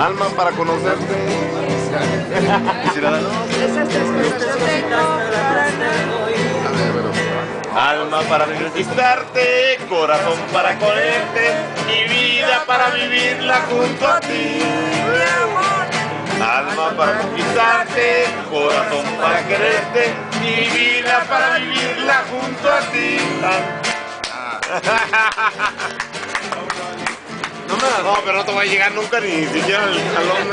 Alma para conocerte. Alma para conquistarte, corazón para conocerte, mi vida para vivirla junto a ti. Alma para conquistarte, corazón para quererte, mi vida para vivirla junto a ti. No, pero no te va a llegar nunca ni siquiera al salón.